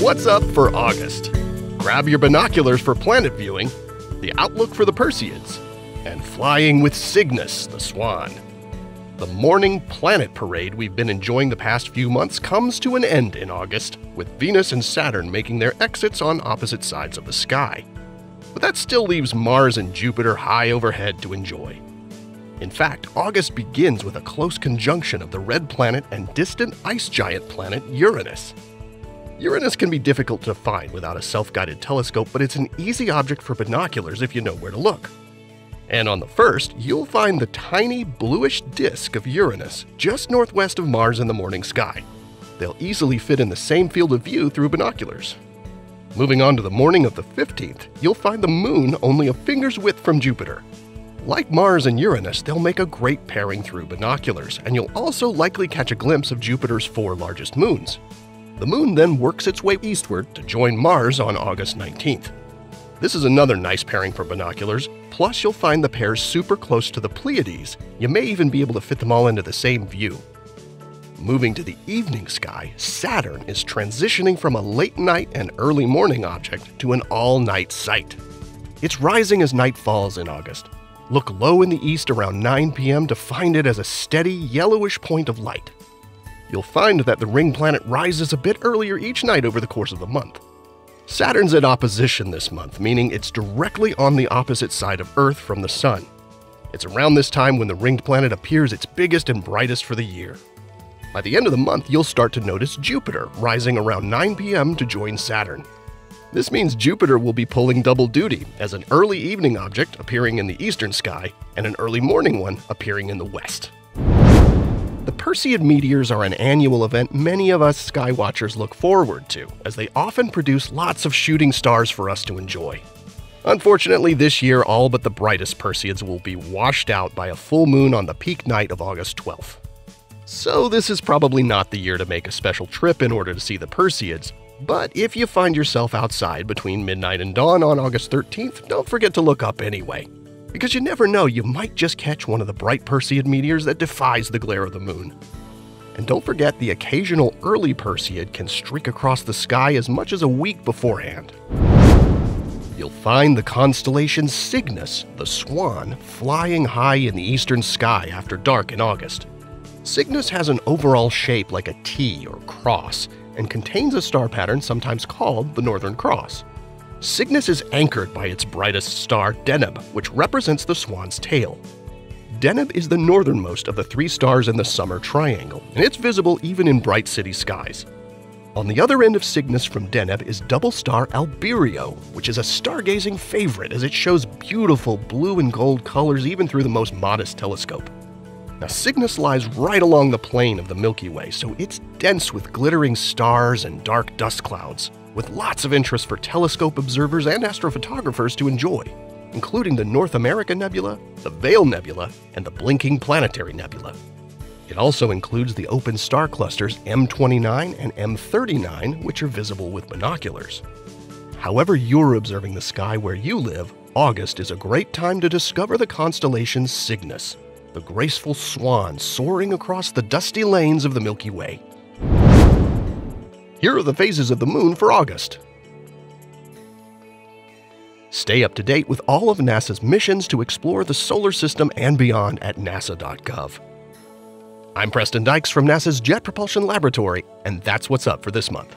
What's up for August? Grab your binoculars for planet viewing, the outlook for the Perseids, and flying with Cygnus, the swan. The morning planet parade we've been enjoying the past few months comes to an end in August, with Venus and Saturn making their exits on opposite sides of the sky. But that still leaves Mars and Jupiter high overhead to enjoy. In fact, August begins with a close conjunction of the red planet and distant ice giant planet Uranus. Uranus can be difficult to find without a self guided telescope, but it's an easy object for binoculars if you know where to look. And on the first, you'll find the tiny bluish disk of Uranus just northwest of Mars in the morning sky. They'll easily fit in the same field of view through binoculars. Moving on to the morning of the 15th, you'll find the Moon only a finger's width from Jupiter. Like Mars and Uranus, they'll make a great pairing through binoculars, and you'll also likely catch a glimpse of Jupiter's four largest moons. The moon then works its way eastward to join Mars on August 19th. This is another nice pairing for binoculars, plus you'll find the pairs super close to the Pleiades. You may even be able to fit them all into the same view. Moving to the evening sky, Saturn is transitioning from a late night and early morning object to an all night sight. It's rising as night falls in August. Look low in the east around 9 p.m. to find it as a steady yellowish point of light you'll find that the ring planet rises a bit earlier each night over the course of the month. Saturn's at opposition this month, meaning it's directly on the opposite side of Earth from the Sun. It's around this time when the ringed planet appears its biggest and brightest for the year. By the end of the month, you'll start to notice Jupiter rising around 9 p.m. to join Saturn. This means Jupiter will be pulling double duty as an early evening object appearing in the eastern sky and an early morning one appearing in the west. Perseid meteors are an annual event many of us skywatchers look forward to, as they often produce lots of shooting stars for us to enjoy. Unfortunately, this year, all but the brightest Perseids will be washed out by a full moon on the peak night of August 12th. So, this is probably not the year to make a special trip in order to see the Perseids, but if you find yourself outside between midnight and dawn on August 13th, don't forget to look up anyway because you never know, you might just catch one of the bright Perseid meteors that defies the glare of the moon. And don't forget, the occasional early Perseid can streak across the sky as much as a week beforehand. You'll find the constellation Cygnus, the swan, flying high in the eastern sky after dark in August. Cygnus has an overall shape like a T or cross and contains a star pattern sometimes called the Northern Cross. Cygnus is anchored by its brightest star, Deneb, which represents the swan's tail. Deneb is the northernmost of the three stars in the summer triangle, and it's visible even in bright city skies. On the other end of Cygnus from Deneb is double star Albireo, which is a stargazing favorite as it shows beautiful blue and gold colors even through the most modest telescope. Now, Cygnus lies right along the plane of the Milky Way, so it's dense with glittering stars and dark dust clouds with lots of interest for telescope observers and astrophotographers to enjoy, including the North America Nebula, the Veil Nebula, and the Blinking Planetary Nebula. It also includes the open star clusters M29 and M39, which are visible with binoculars. However, you're observing the sky where you live, August is a great time to discover the constellation Cygnus, the graceful swan soaring across the dusty lanes of the Milky Way. Here are the phases of the moon for August. Stay up to date with all of NASA's missions to explore the solar system and beyond at nasa.gov. I'm Preston Dyches from NASA's Jet Propulsion Laboratory, and that's what's up for this month.